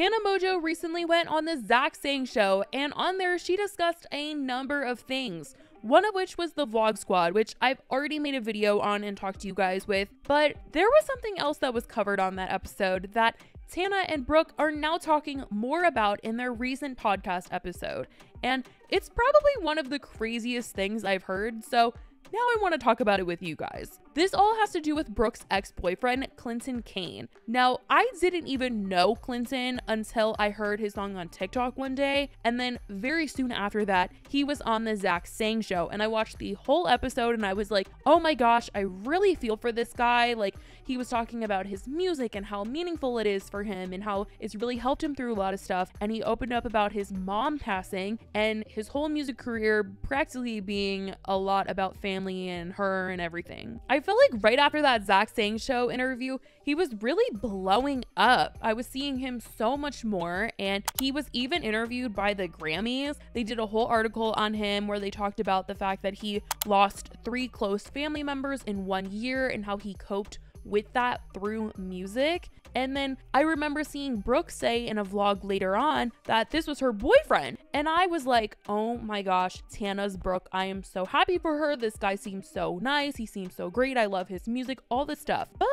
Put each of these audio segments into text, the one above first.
Tana Mongeau recently went on the Zach Sang show, and on there she discussed a number of things. One of which was the Vlog Squad, which I've already made a video on and talked to you guys with. But there was something else that was covered on that episode that Tana and Brooke are now talking more about in their recent podcast episode. And it's probably one of the craziest things I've heard, so now I want to talk about it with you guys. This all has to do with Brooke's ex boyfriend, Clinton Kane. Now, I didn't even know Clinton until I heard his song on TikTok one day, and then very soon after that, he was on the Zach Sang show, and I watched the whole episode and I was like, oh my gosh, I really feel for this guy. Like, he was talking about his music and how meaningful it is for him and how it's really helped him through a lot of stuff. And he opened up about his mom passing and his whole music career practically being a lot about family and her and everything. I Feel like right after that Zach Sang show interview, he was really blowing up. I was seeing him so much more, and he was even interviewed by the Grammys. They did a whole article on him where they talked about the fact that he lost three close family members in one year and how he coped with that through music. And then I remember seeing Brooke say in a vlog later on that this was her boyfriend. And I was like, oh my gosh, Tana's Brooke. I am so happy for her. This guy seems so nice. He seems so great. I love his music, all this stuff. But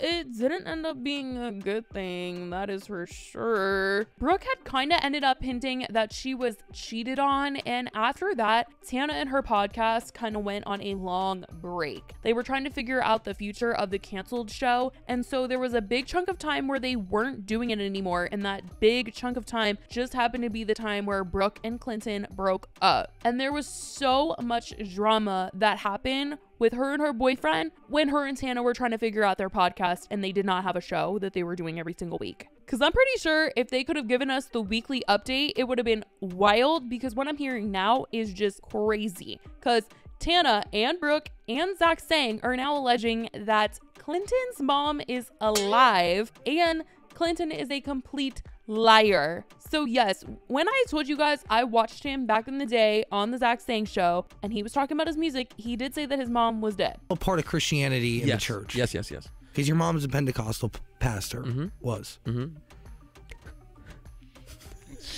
it didn't end up being a good thing, that is for sure. Brooke had kind of ended up hinting that she was cheated on, and after that, Tana and her podcast kind of went on a long break. They were trying to figure out the future of the canceled show, and so there was a big chunk of time where they weren't doing it anymore, and that big chunk of time just happened to be the time where Brooke and Clinton broke up. And there was so much drama that happened with her and her boyfriend when her and Tana were trying to figure out their podcast and they did not have a show that they were doing every single week. Because I'm pretty sure if they could have given us the weekly update, it would have been wild because what I'm hearing now is just crazy. Because Tana and Brooke and Zach Sang are now alleging that Clinton's mom is alive and Clinton is a complete liar. So yes, when I told you guys I watched him back in the day on the Zach Sang show and he was talking about his music, he did say that his mom was dead. A part of Christianity in yes. the church. Yes, yes, yes. Because your mom's a Pentecostal pastor. Mhm. Was. Mm-hmm.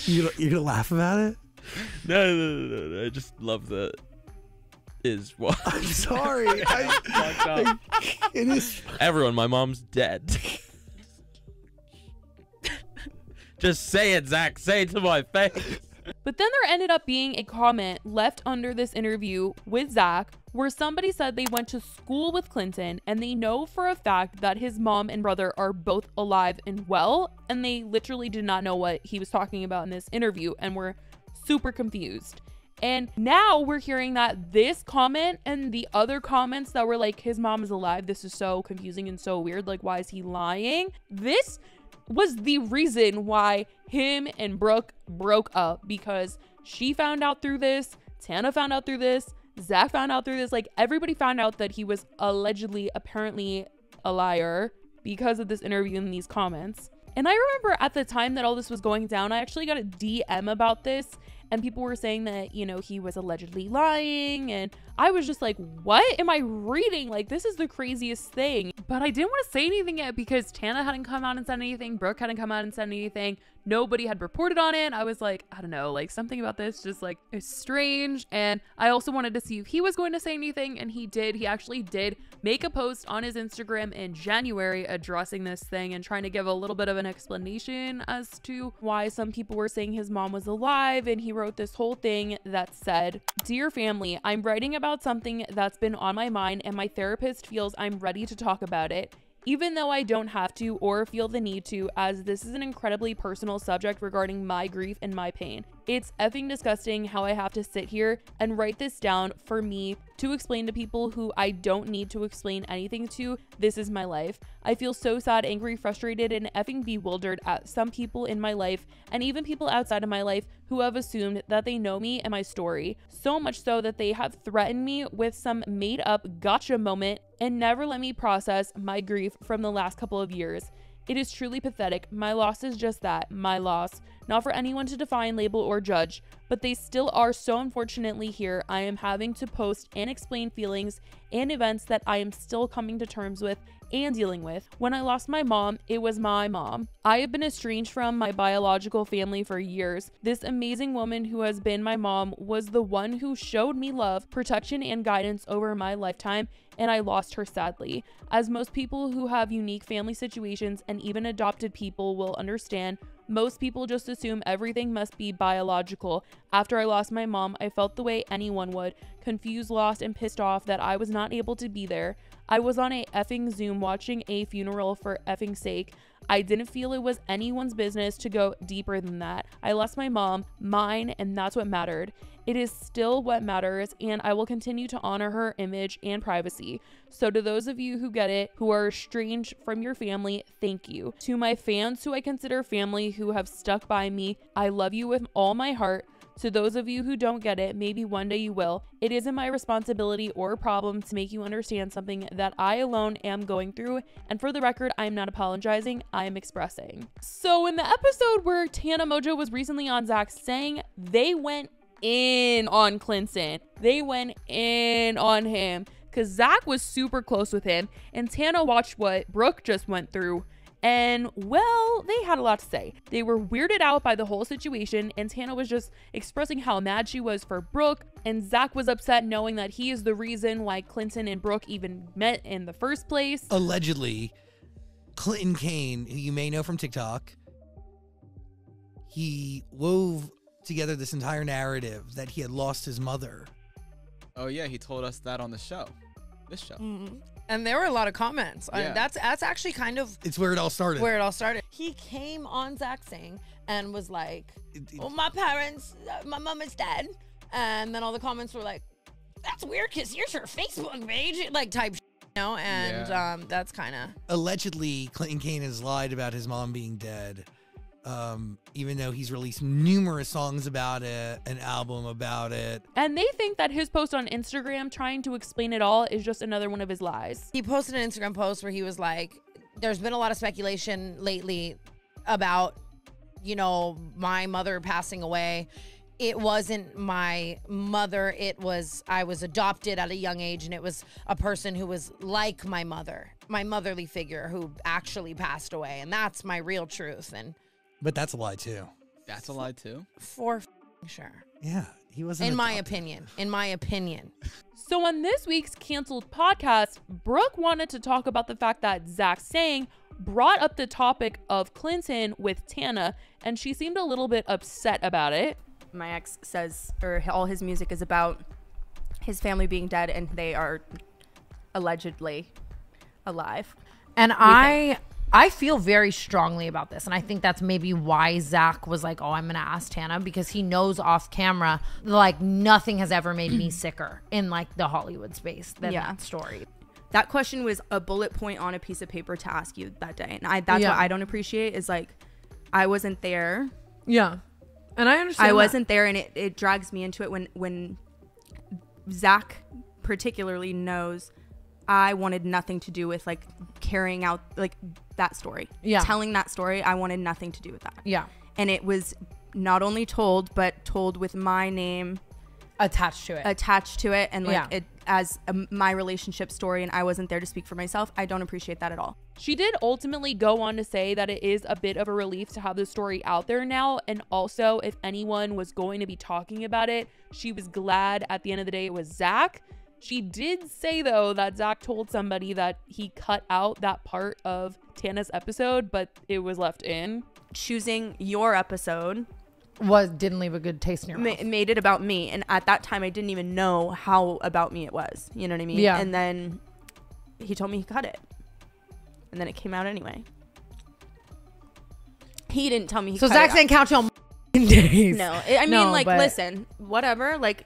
You you gonna laugh about it? No, no, no, no. I just love the is what. I'm sorry. I, up. it is. Everyone, my mom's dead. just say it, Zach. Say it to my face. But then there ended up being a comment left under this interview with Zach where somebody said they went to school with Clinton and they know for a fact that his mom and brother are both alive and well, and they literally did not know what he was talking about in this interview and were super confused. And now we're hearing that this comment and the other comments that were like, his mom is alive, this is so confusing and so weird. Like, why is he lying? This was the reason why him and Brooke broke up because she found out through this, Tana found out through this, Zach found out through this. Like, everybody found out that he was allegedly, apparently, a liar because of this interview and these comments. And I remember at the time that all this was going down, I actually got a DM about this and people were saying that, you know, he was allegedly lying. And I was just like, what am I reading? Like, this is the craziest thing. But I didn't want to say anything yet because Tana hadn't come out and said anything. Brooke hadn't come out and said anything. Nobody had reported on it. I was like, I don't know, like something about this just like is strange. And I also wanted to see if he was going to say anything. And he did. He actually did make a post on his Instagram in January addressing this thing and trying to give a little bit of an explanation as to why some people were saying his mom was alive. And he wrote this whole thing that said, Dear family, I'm writing about something that's been on my mind, and my therapist feels I'm ready to talk about it. Even though I don't have to or feel the need to, as this is an incredibly personal subject regarding my grief and my pain. It's effing disgusting how I have to sit here and write this down for me to explain to people who I don't need to explain anything to. This is my life. I feel so sad, angry, frustrated, and effing bewildered at some people in my life and even people outside of my life who have assumed that they know me and my story. So much so that they have threatened me with some made up gotcha moment and never let me process my grief from the last couple of years. It is truly pathetic. My loss is just that my loss. Not for anyone to define, label, or judge. but they still are so unfortunately here. I am having to post and explain feelings and events that I am still coming to terms with and dealing with. When I lost my mom, it was my mom. I have been estranged from my biological family for years. This amazing woman who has been my mom was the one who showed me love, protection, and guidance over my lifetime, and I lost her sadly. As most people who have unique family situations and even adopted people will understand, most people just assume everything must be biological. After I lost my mom, I felt the way anyone would confused, lost, and pissed off that I was not able to be there. I was on a effing Zoom watching a funeral for effing sake. I didn't feel it was anyone's business to go deeper than that. I lost my mom, mine, and that's what mattered. It is still what matters, and I will continue to honor her image and privacy. So, to those of you who get it, who are estranged from your family, thank you. To my fans who I consider family who have stuck by me, I love you with all my heart. To those of you who don't get it, maybe one day you will. It isn't my responsibility or problem to make you understand something that I alone am going through. And for the record, I am not apologizing, I am expressing. So, in the episode where Tana Mongeau was recently on Zach Sang they went in on Clinton, they went in on him because Zach was super close with him, and Tana watched what Brooke just went through and well, they had a lot to say. They were weirded out by the whole situation, and Tana was just expressing how mad she was for Brooke, and Zach was upset knowing that he is the reason why Clinton and Brooke even met in the first place. Allegedly, Clinton Kane, who you may know from TikTok, he wove together this entire narrative that he had lost his mother. Oh yeah, he told us that on the show, this show. Mhm. And there were a lot of comments. I- Yeah. that's that's actually kind of It's where it all started. where it all started. He came on Zach Sang and was like, "Well, my parents, uh, my mom is dead," and then all the comments were like, "That's weird because here's her Facebook page," like type, you know. And Yeah. um, that's kind of allegedly Clinton Kane has lied about his mom being dead. Um, even though he's released numerous songs about it, an album about it. And they think that his post on Instagram trying to explain it all is just another one of his lies. he posted an Instagram post where he was like, "There's been a lot of speculation lately about, you know, my mother passing away. It wasn't my mother. It was I was adopted at a young age, and it was a person who was like my mother, my motherly figure, who actually passed away, and that's my real truth. And But that's a lie too. That's a lie too. for f- sure, Yeah, he wasn't. in my adopted. opinion, in my opinion, So, on this week's canceled podcast, Brooke wanted to talk about the fact that Zach Sang brought up the topic of Clinton with Tana, and she seemed a little bit upset about it. my ex says or all his music is about his family being dead and they are allegedly alive And I I feel very strongly about this. And I think that's maybe why Zach was like, Oh, I'm gonna ask Tana because he knows off camera like nothing has ever made me sicker in like the Hollywood space than Yeah. that story. that question was a bullet point on a piece of paper to ask you that day and i that's Yeah. what i don't appreciate is like i wasn't there Yeah. And I understand. i wasn't there and it, it drags me into it when when zach particularly knows i wanted nothing to do with like carrying out like that story Yeah. telling that story i wanted nothing to do with that Yeah. and it was not only told but told with my name Attached to it. attached to it and like Yeah. it as a, my relationship story and i wasn't there to speak for myself i don't appreciate that at all She did ultimately go on to say that it is a bit of a relief to have the story out there now. And also, if anyone was going to be talking about it, she was glad at the end of the day it was Zach. She did say, though, that Zach told somebody that he cut out that part of Tana's episode, but it was left in. choosing your episode was didn't leave a good taste in your ma- mouth. made it about me and at that time i didn't even know how about me it was you know what i mean Yeah. and then he told me he cut it and then it came out anyway he didn't tell me he So cut Zach it didn't count you on days. no i I mean No, like but- listen whatever like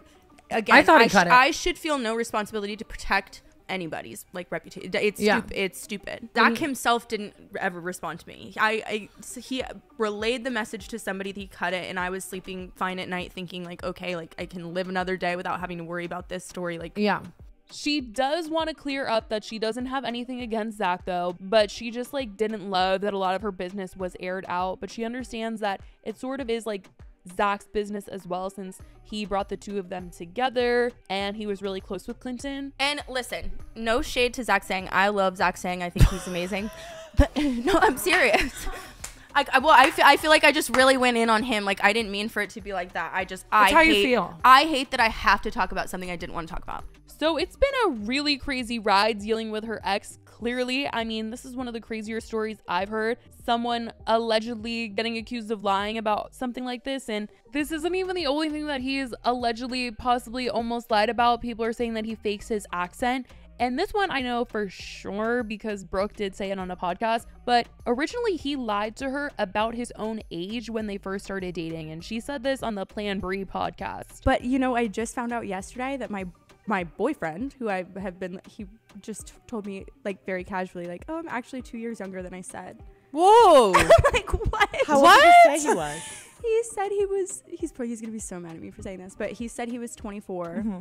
again I thought he cut it. I should feel no responsibility to protect anybody's like reputation it's Yeah. stupid it's stupid zach himself didn't ever respond to me I, I so he relayed the message to somebody that he cut it and i was sleeping fine at night thinking like okay like i can live another day without having to worry about this story like Yeah. She does want to clear up that she doesn't have anything against Zach though, but she just like didn't love that a lot of her business was aired out. But she understands that it sort of is like Zach's business as well, since he brought the two of them together and he was really close with Clinton. And listen, no shade to Zach Sang. I love Zach Sang. I think he's amazing. but no, I'm serious. I, I, well, I feel, I feel like I just really went in on him. Like I didn't mean for it to be like that. I just I how you feel. I hate that I have to talk about something I didn't want to talk about. So it's been a really crazy ride dealing with her ex. Clearly, I mean, this is one of the crazier stories I've heard. Someone allegedly getting accused of lying about something like this. And this isn't even the only thing that he is allegedly, possibly almost lied about. People are saying that he fakes his accent. And this one I know for sure because Brooke did say it on a podcast. But originally, he lied to her about his own age when they first started dating. And she said this on the Plan Bri podcast. But you know, I just found out yesterday that my my boyfriend, who I have been, he just told me like very casually, like, "Oh, I'm actually two years younger than I said." Whoa. like what? How old did you say he was? He said he was. He's probably he's gonna be so mad at me for saying this, but he said he was 24. Mm-hmm.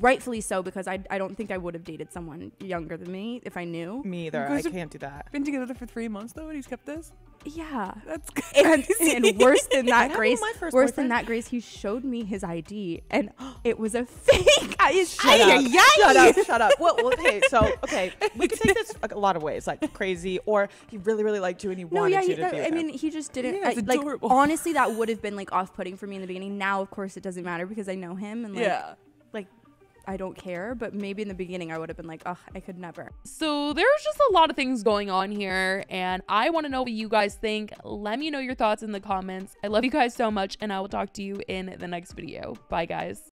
Rightfully so, because I I don't think I would have dated someone younger than me if I knew. Me either. I can't do that. Been together for three months though, and he's kept this. Yeah. That's good. And, and worse than that, happened Grace. my first Worse than that, Grace. He showed me his ID, and it was a fake. I, Shut up. Shut up. Shut up. Well, well, okay. So, okay, we can take this a lot of ways, like crazy, or he really, really liked you and he No, wanted yeah, you he, to that, be I him. mean, he just didn't. Yeah, I- like, honestly, that would have been like off-putting for me in the beginning. Now, of course, it doesn't matter because I know him, and like, Yeah. I don't care. But maybe in the beginning, I would have been like, oh, I could never. So there's just a lot of things going on here. And I want to know what you guys think. Let me know your thoughts in the comments. I love you guys so much. And I will talk to you in the next video. Bye, guys.